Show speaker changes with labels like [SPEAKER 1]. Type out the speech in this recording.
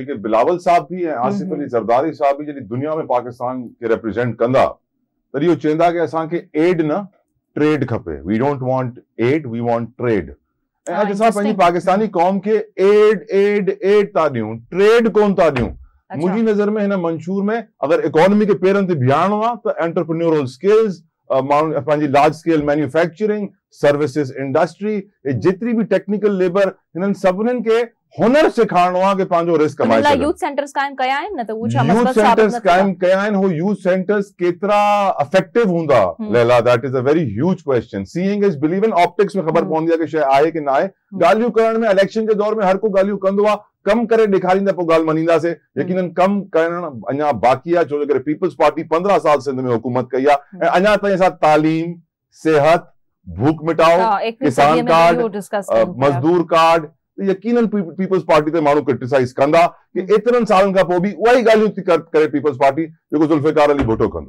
[SPEAKER 1] जेके बिलावल साहब भी ऐं आसिफ
[SPEAKER 2] हम्म।
[SPEAKER 1] अली ज़रदारी साहब बि जॾहिं दुनिया में पाकिस्तान खे रिप्रेज़ेंट कंदा तॾहिं इहो चवंदा कि असांखे एड न ट्रेड खपे। We don't want aid we want trade ऐं अॼु असां पंहिंजी पाकिस्तानी क़ौम खे एड एड एड था ॾियूं ट्रेड कोन था ॾियूं
[SPEAKER 2] अच्छा।
[SPEAKER 1] मुंहिंजी नज़र में हिन मंशूर में अगरि इकोनॉमी खे पेरनि ते बीहारणो आहे त एंटरप्रेन्योरल स्किल्स माण्हू पंहिंजी large scale manufacturing services industry जेतिरी बि टेक्निकल लेबर हिननि सभिनीनि खे हुनर सेखारणो आहे कि पंहिंजो रिस्क कमाए
[SPEAKER 2] लाइ
[SPEAKER 1] सघनि
[SPEAKER 2] यूथ सेंटर्स काइम कया आहिनि? न त उहो छा
[SPEAKER 1] यूथ सेंटर्स? काइम कया आहिनि। हो यूथ सेंटर्स केतिरा इफ़ेक्टिव हूंदा
[SPEAKER 2] हम्म।
[SPEAKER 1] Laila that is a very huge question seeing is believe in optics में ख़बर
[SPEAKER 2] हम्म।
[SPEAKER 1] पवंदी आहे कि शइ आहे कि न आहे। ॻाल्हियूं करण में इलेक्शन जे दौर में हर को ॻाल्हियूं कंदो आहे। कम करे ॾेखारींदा पोइ ॻाल्हि मञींदासीं। यकीनन कम करण अञा बाक़ी आहे छो जे करे पीपल्स पार्टी पंद्रहं साल सिंध में हुकूमत कई आहे। ऐं अञा ताईं असां तालीम सिहत भूख मिटाओ किसान कार्ड। मज़दूर कार्ड यकीनन पीपल्स पार्टी ते माण्हू क्रिटिसाइज़ कंदा कि एतिरनि सालनि खां पोइ बि उहा ई ॻाल्हियूं थी कर- करे पीपल्स पार्टी जेको ज़ुल्फ़िकार अली भुटो कंदो